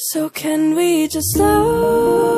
So can we just slow